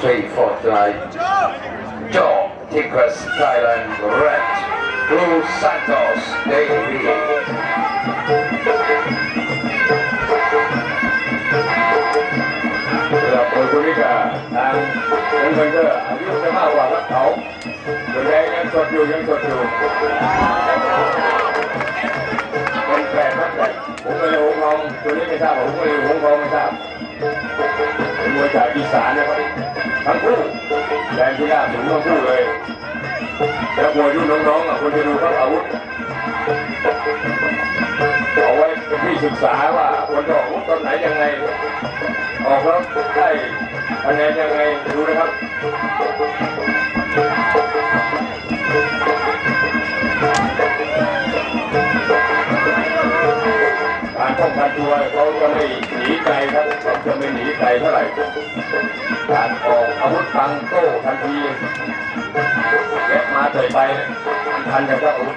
three fourth line. Joe Tinkers Thailand Red Blue Santos Navy. สำหรับคนคนนี้ก็ทางนั้นคนก็อายุจะมากกว่าครับเขาตัวแดงยังสดอยู่ยังสดอยู่เป็นแปดครับผมก็เลยหงทองตัวนี้ไม่ทราบผมก็เลยหงทองไม่ทราบ ที่หน้าสูงทั้งคู่เลยแล้วมวยรุ่นน้องๆอะคนจะดูเขาอาวุธเอาไว้เป็นที่ศึกษาว่าคนจะออกอาวุธตอนไหนยังไงออกแล้วได้คะแนนยังไงดูนะครับ ตัวเขาจะไม่หนีไกลครับเขาจะไม่หนีไกลเท่าไหร่การออกอาวุธตังโต้ทันทีแกะมาเตยไปทันกับเจ้าอาวุธ